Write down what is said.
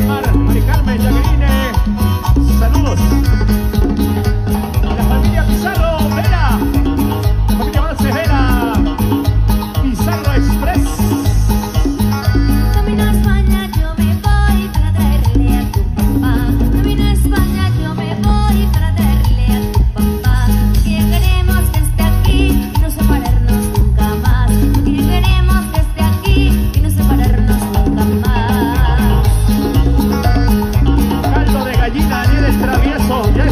Palmar gallina ni eres travieso, ya